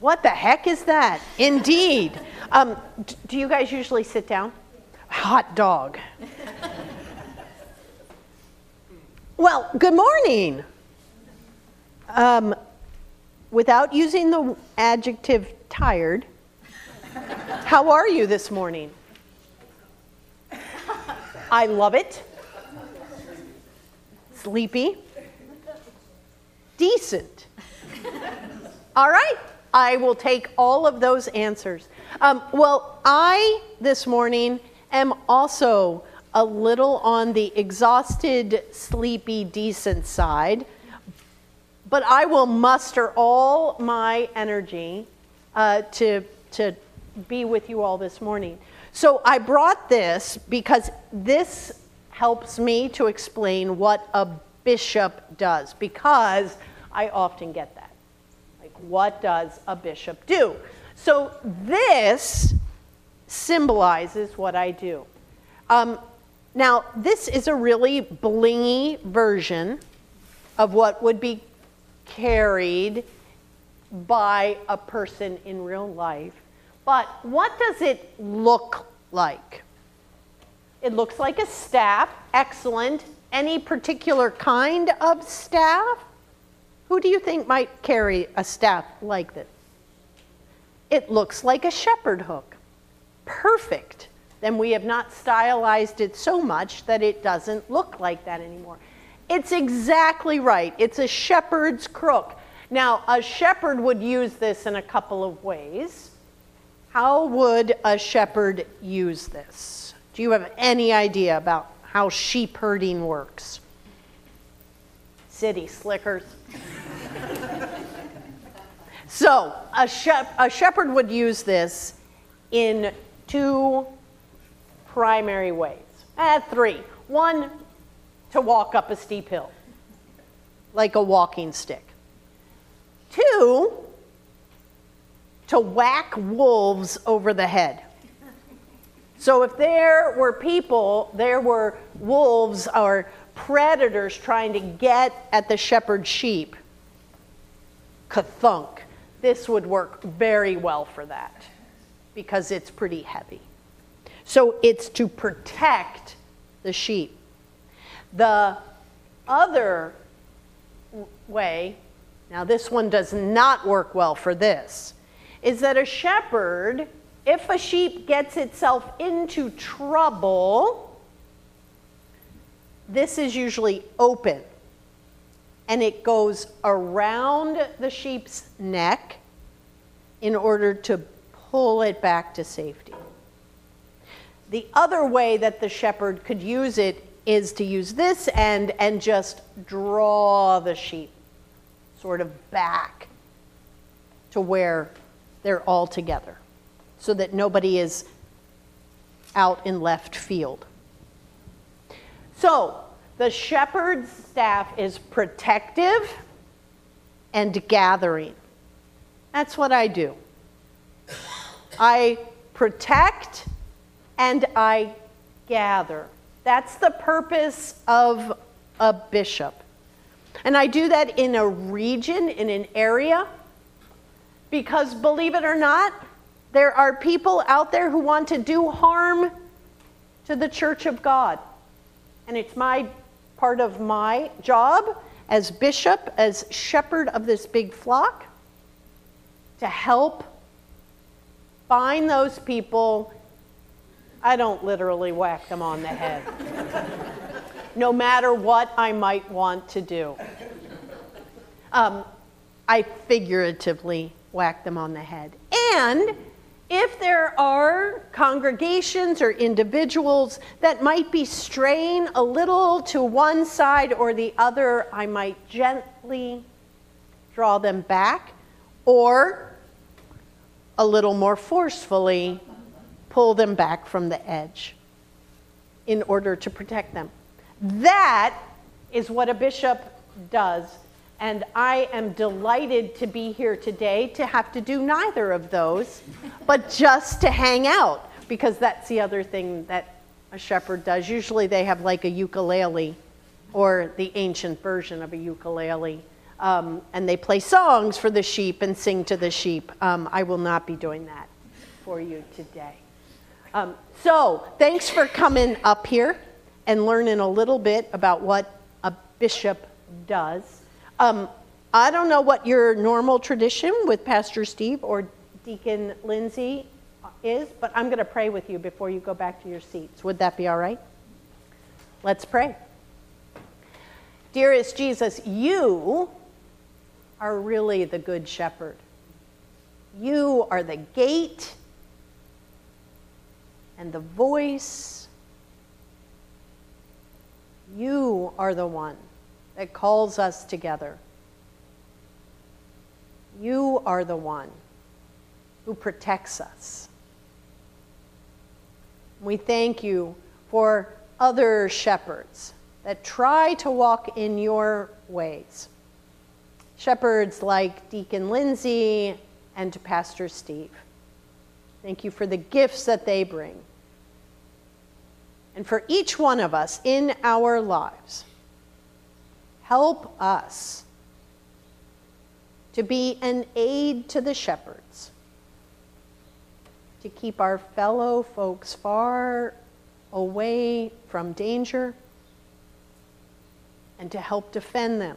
What the heck is that? Indeed. Um, do you guys usually sit down? Hot dog. well, good morning. Um, without using the adjective tired, how are you this morning? I love it. Sleepy. Decent. All right, I will take all of those answers. Um, well, I this morning am also a little on the exhausted, sleepy, decent side, but I will muster all my energy uh, to, to be with you all this morning. So I brought this because this helps me to explain what a bishop does, because I often get that. What does a bishop do? So this symbolizes what I do. Um, now, this is a really blingy version of what would be carried by a person in real life. But what does it look like? It looks like a staff. Excellent. Any particular kind of staff? Who do you think might carry a staff like this? It looks like a shepherd hook. Perfect. Then we have not stylized it so much that it doesn't look like that anymore. It's exactly right. It's a shepherd's crook. Now, a shepherd would use this in a couple of ways. How would a shepherd use this? Do you have any idea about how sheep herding works? City slickers. So, a, shep- a shepherd would use this in two primary ways. Eh, three. One, to walk up a steep hill, like a walking stick. Two, to whack wolves over the head. So if there were people, there were wolves or predators trying to get at the shepherd sheep, kathunk, this would work very well for that because it's pretty heavy. So it's to protect the sheep. The other way, now this one does not work well for this, is that a shepherd, if a sheep gets itself into trouble, this is usually open and it goes around the sheep's neck in order to pull it back to safety. The other way that the shepherd could use it is to use this end and just draw the sheep sort of back to where they're all together so that nobody is out in left field. So, the shepherd's staff is protective and gathering. That's what I do. I protect and I gather. That's the purpose of a bishop. And I do that in a region, in an area, because believe it or not, there are people out there who want to do harm to the church of God. And it's my part of my job as bishop, as shepherd of this big flock, to help find those people. I don't literally whack them on the head, no matter what I might want to do. Um, I figuratively whack them on the head. And if there are congregations or individuals that might be straying a little to one side or the other, I might gently draw them back or a little more forcefully pull them back from the edge in order to protect them. That is what a bishop does and I am delighted to be here today to have to do neither of those, but just to hang out, because that's the other thing that a shepherd does. Usually they have like a ukulele or the ancient version of a ukulele um, and they play songs for the sheep and sing to the sheep. Um, I will not be doing that for you today. Um, so, thanks for coming up here and learning a little bit about what a bishop does. Um, I don't know what your normal tradition with Pastor Steve or Deacon Lindsay is, but I'm going to pray with you before you go back to your seats. Would that be all right? Let's pray. Dearest Jesus, you are really the good shepherd. You are the gate and the voice. You are the one that calls us together. You are the one who protects us. We thank you for other shepherds that try to walk in your ways. Shepherds like Deacon Lindsay and Pastor Steve. Thank you for the gifts that they bring. And for each one of us in our lives, help us to be an aid to the shepherds, to keep our fellow folks far away from danger, and to help defend them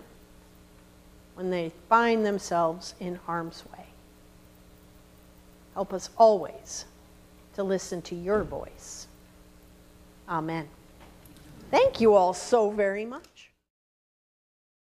when they find themselves in harm's way. Help us always to listen to your voice. Amen. Thank you all so very much.